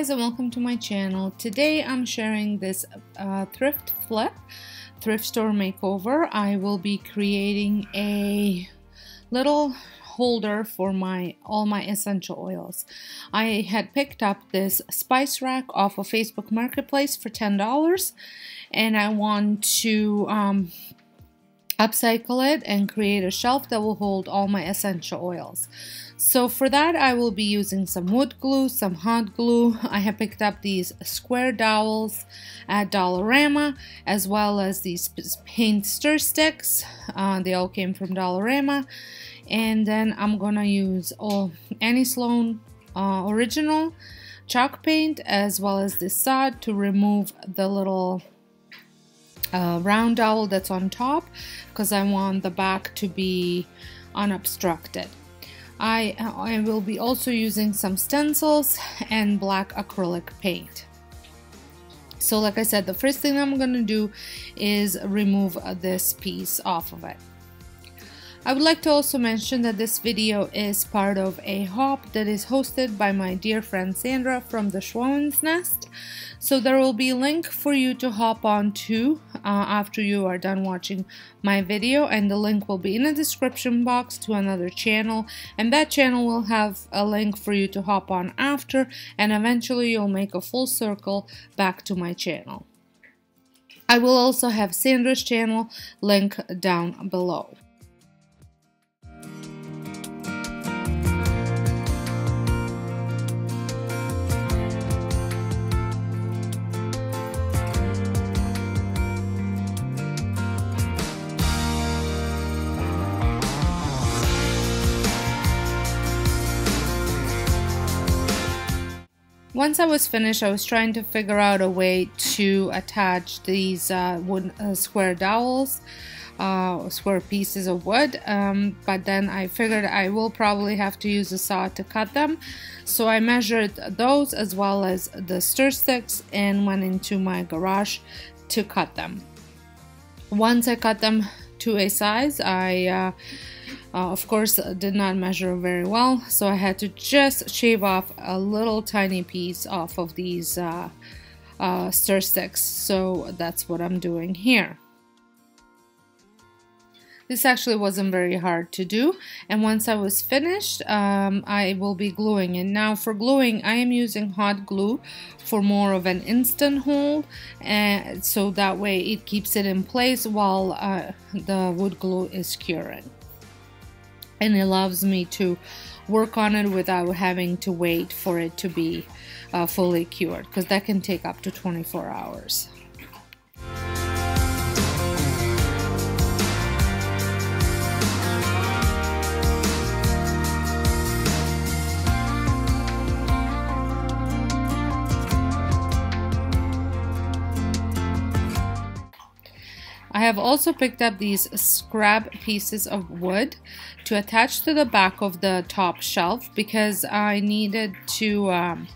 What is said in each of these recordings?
guys and welcome to my channel. Today I'm sharing this uh, thrift flip, thrift store makeover. I will be creating a little holder for my all my essential oils. I had picked up this spice rack off of Facebook Marketplace for $10 and I want to um, upcycle it and create a shelf that will hold all my essential oils. So for that I will be using some wood glue, some hot glue. I have picked up these square dowels at Dollarama as well as these paint stir sticks. Uh, they all came from Dollarama. And then I'm gonna use all Annie Sloan uh, original chalk paint as well as this sod to remove the little uh, round dowel that's on top because I want the back to be unobstructed. I, I will be also using some stencils and black acrylic paint. So like I said, the first thing I'm going to do is remove this piece off of it. I would like to also mention that this video is part of a hop that is hosted by my dear friend Sandra from the Schwowin's Nest. So there will be a link for you to hop on to uh, after you are done watching my video and the link will be in the description box to another channel and that channel will have a link for you to hop on after and eventually you'll make a full circle back to my channel. I will also have Sandra's channel link down below. Once I was finished, I was trying to figure out a way to attach these uh, wood uh, square dowels, uh, square pieces of wood, um, but then I figured I will probably have to use a saw to cut them. So I measured those as well as the stir sticks and went into my garage to cut them. Once I cut them to a size, I uh, uh, of course, did not measure very well, so I had to just shave off a little tiny piece off of these uh, uh, stir sticks. So that's what I'm doing here. This actually wasn't very hard to do and once I was finished um, I will be gluing and now for gluing I am using hot glue for more of an instant hold and so that way it keeps it in place while uh, the wood glue is curing and it allows me to work on it without having to wait for it to be uh, fully cured because that can take up to 24 hours. I have also picked up these scrap pieces of wood to attach to the back of the top shelf because I needed to um,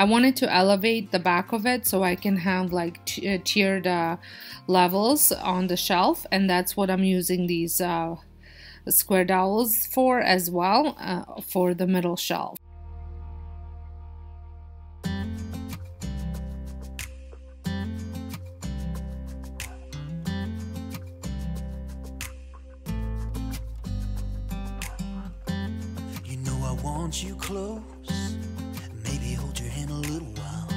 I wanted to elevate the back of it so I can have like uh, tiered uh, levels on the shelf and that's what I'm using these uh, square dowels for as well uh, for the middle shelf. Want you close, maybe hold your hand a little while.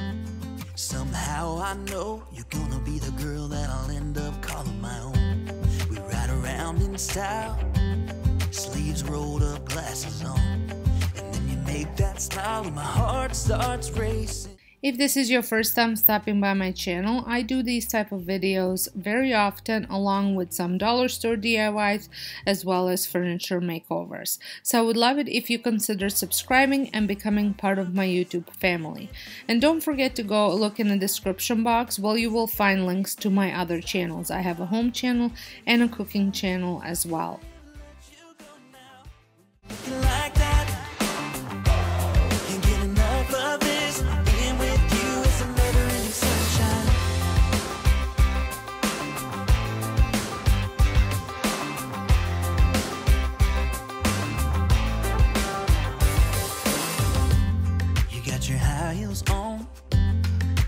Somehow I know you're gonna be the girl that I'll end up calling my own. We ride around in style, sleeves rolled up, glasses on. And then you make that smile and my heart starts racing. If this is your first time stopping by my channel, I do these type of videos very often along with some dollar store DIYs as well as furniture makeovers. So I would love it if you consider subscribing and becoming part of my YouTube family. And don't forget to go look in the description box where you will find links to my other channels. I have a home channel and a cooking channel as well. heels on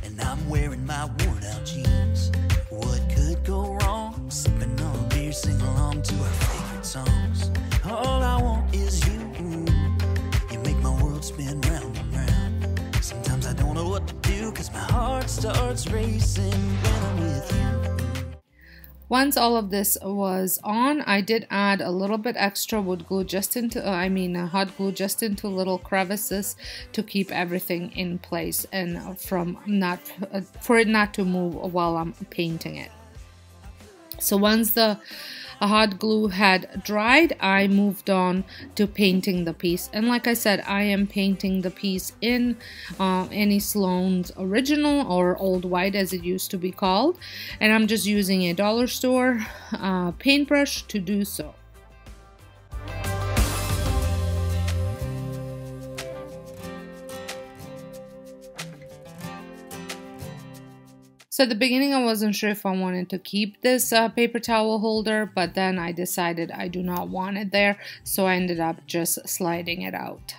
And I'm wearing my worn out jeans. What could go wrong? Sipping on a beer, sing along to our favorite songs. All I want is you. You make my world spin round and round. Sometimes I don't know what to do Cause my heart starts racing when I'm with you. Once all of this was on, I did add a little bit extra wood glue just into, uh, I mean uh, hot glue just into little crevices to keep everything in place and from not, uh, for it not to move while I'm painting it. So once the hot glue had dried, I moved on to painting the piece. And like I said, I am painting the piece in uh, Annie Sloan's original or old white as it used to be called. And I'm just using a dollar store uh, paintbrush to do so. So at the beginning I wasn't sure if I wanted to keep this uh, paper towel holder, but then I decided I do not want it there, so I ended up just sliding it out.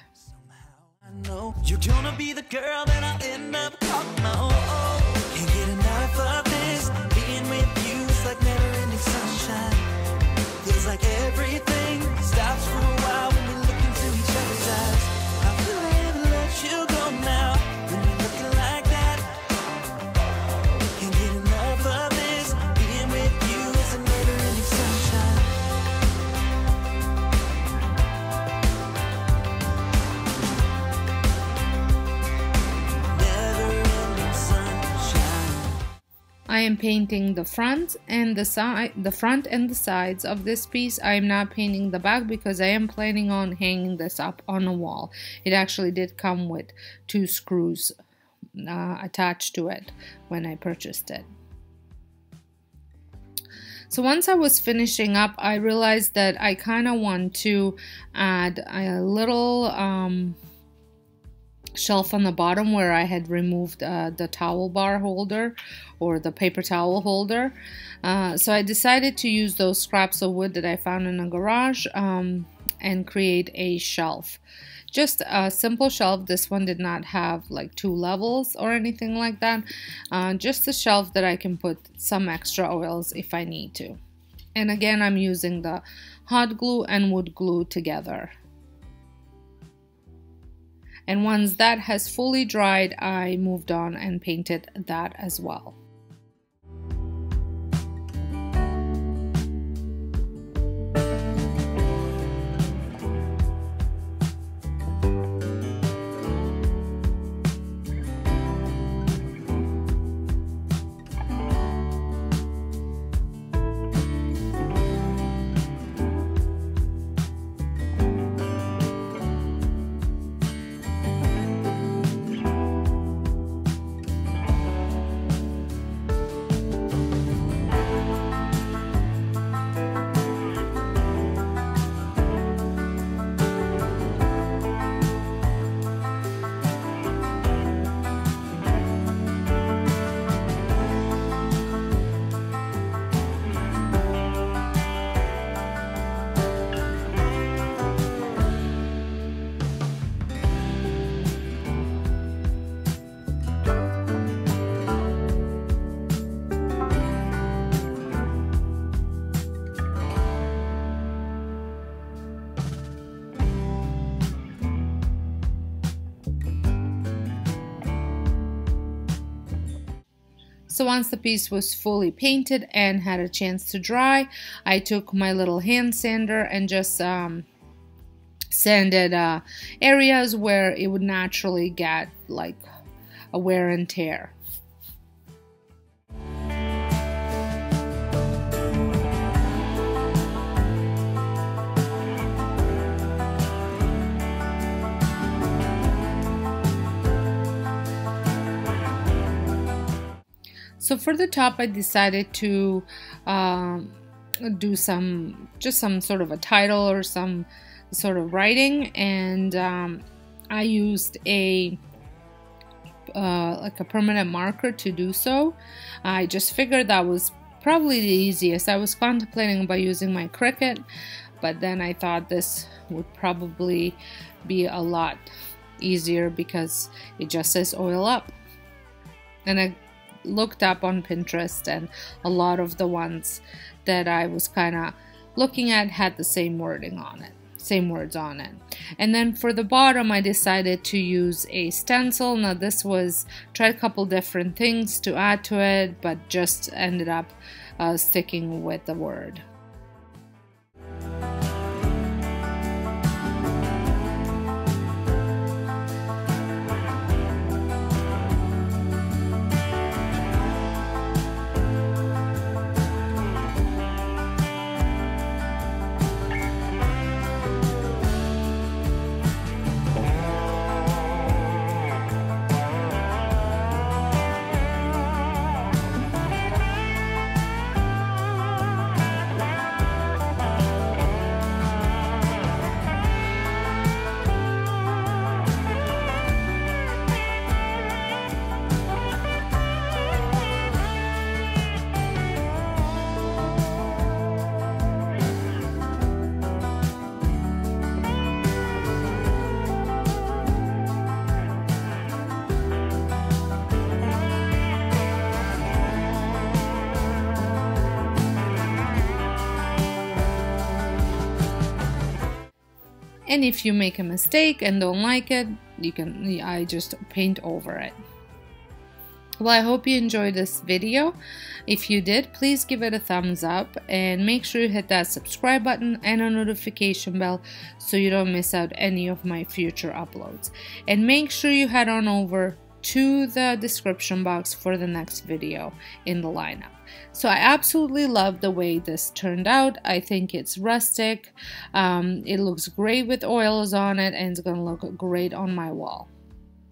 I am painting the front and the side the front and the sides of this piece. I am not painting the back because I am planning on hanging this up on a wall. It actually did come with two screws uh, attached to it when I purchased it. So once I was finishing up I realized that I kind of want to add a little um, shelf on the bottom where I had removed uh, the towel bar holder or the paper towel holder. Uh, so I decided to use those scraps of wood that I found in a garage um, and create a shelf. Just a simple shelf. This one did not have like two levels or anything like that. Uh, just a shelf that I can put some extra oils if I need to. And again, I'm using the hot glue and wood glue together and once that has fully dried I moved on and painted that as well. So once the piece was fully painted and had a chance to dry, I took my little hand sander and just um, sanded uh, areas where it would naturally get like a wear and tear. So for the top, I decided to um, do some, just some sort of a title or some sort of writing. And um, I used a, uh, like a permanent marker to do so. I just figured that was probably the easiest. I was contemplating about using my Cricut, but then I thought this would probably be a lot easier because it just says oil up. And I looked up on Pinterest, and a lot of the ones that I was kind of looking at had the same wording on it. same words on it. And then for the bottom, I decided to use a stencil. Now this was, tried a couple different things to add to it, but just ended up uh, sticking with the word. And if you make a mistake and don't like it you can I just paint over it. Well I hope you enjoyed this video. If you did please give it a thumbs up and make sure you hit that subscribe button and a notification bell so you don't miss out any of my future uploads. And make sure you head on over to the description box for the next video in the lineup. So I absolutely love the way this turned out. I think it's rustic. Um, it looks great with oils on it and it's going to look great on my wall.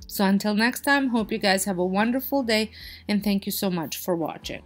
So until next time, hope you guys have a wonderful day and thank you so much for watching.